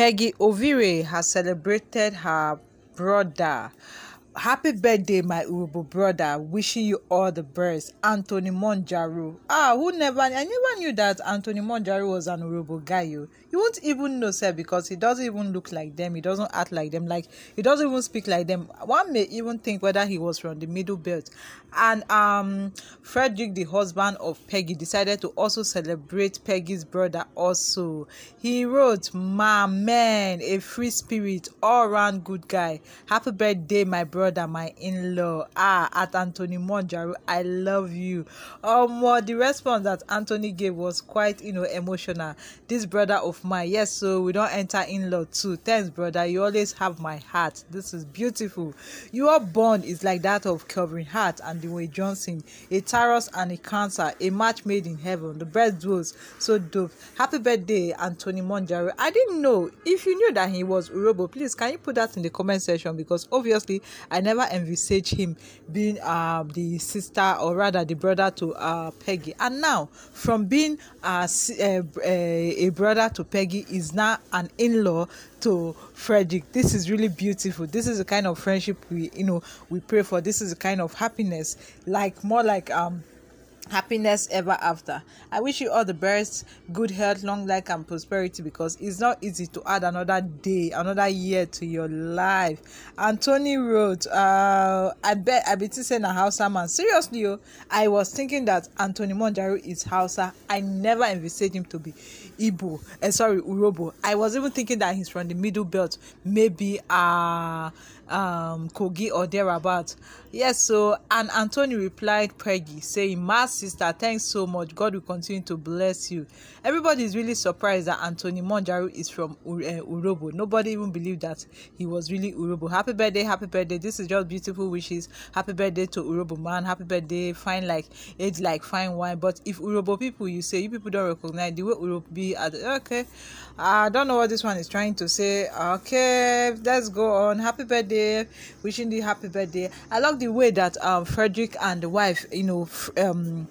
Peggy Ovire has celebrated her brother. Happy birthday, my Urhobo brother. Wishing you all the best. Anthony Monjaro. Ah, who never, I never knew that Anthony Monjaro was an Urhobo guy. You, you won't even know, sir, because he doesn't even look like them. He doesn't act like them. Like, he doesn't even speak like them. One may even think whether he was from the middle belt. And um, Frederick, the husband of Peggy, decided to also celebrate Peggy's brother also. He wrote, My man, a free spirit, all round good guy. Happy birthday, my brother brother, my in-law, ah, at Anthony Monjaro, I love you. Um, well, the response that Anthony gave was quite, you know, emotional. This brother of mine, yes, so we don't enter in-law too. Thanks, brother. You always have my heart. This is beautiful. Your bond is like that of Kelvin Hart and Dwayne Johnson, a Taurus and a Cancer, a match made in heaven. The best duos, so dope. Happy birthday, Anthony Monjaro. I didn't know if you knew that he was Urhobo. Please, can you put that in the comment section because obviously I never envisaged him being uh, the sister or rather the brother to uh, Peggy. And now, from being uh, a, a, a brother to Peggy, is now an in-law to Frederick. This is really beautiful. This is the kind of friendship we, you know, we pray for. This is the kind of happiness, like more like um happiness ever after. I wish you all the best, good health, long life, and prosperity because it's not easy to add another day, another year to your life. Anthony wrote, uh, I bet I be saying a Hausa man. Seriously, yo, I was thinking that Anthony Monjaro is Hausa. I never envisaged him to be Igbo. Uh, sorry, Urhobo. I was even thinking that he's from the middle belt, maybe uh um Kogi or thereabout. Yes, so and Anthony replied Peggy saying, My sister, thanks so much. God will continue to bless you. Everybody is really surprised that Anthony Monjaro is from uh, Urhobo. Nobody even believed that he was really Urhobo. Happy birthday, happy birthday. This is just beautiful wishes. Happy birthday to Urhobo man. Happy birthday, fine like age like fine wine. But if Urhobo people you say you people don't recognize the way Urhobo be at okay. I don't know what this one is trying to say. Okay, let's go on. Happy birthday. Wishing you happy birthday. I love the way that um Frederick and the wife, you know, um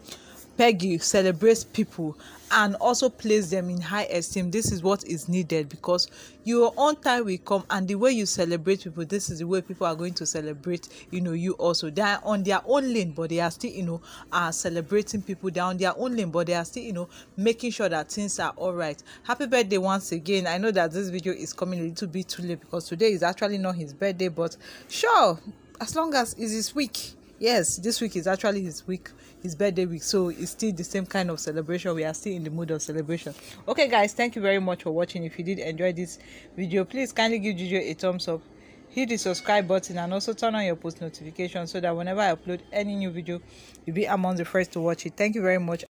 Peggy celebrates people and also place them in high esteem. This is what is needed because your own time will come and the way you celebrate people this is the way people are going to celebrate you know you also. They are on their own lane but they are still you know are celebrating people. Down their own lane but they are still you know making sure that things are all right. Happy birthday once again. I know that this video is coming a little bit too late because today is actually not his birthday but sure as long as it's his week yes this week is actually his week his birthday week so it's still the same kind of celebration. We are still in the mood of celebration. Okay guys thank you very much for watching. If you did enjoy this video please kindly give Juju a thumbs up hit the subscribe button and also turn on your post notifications so that whenever i upload any new video you'll be among the first to watch it. Thank you very much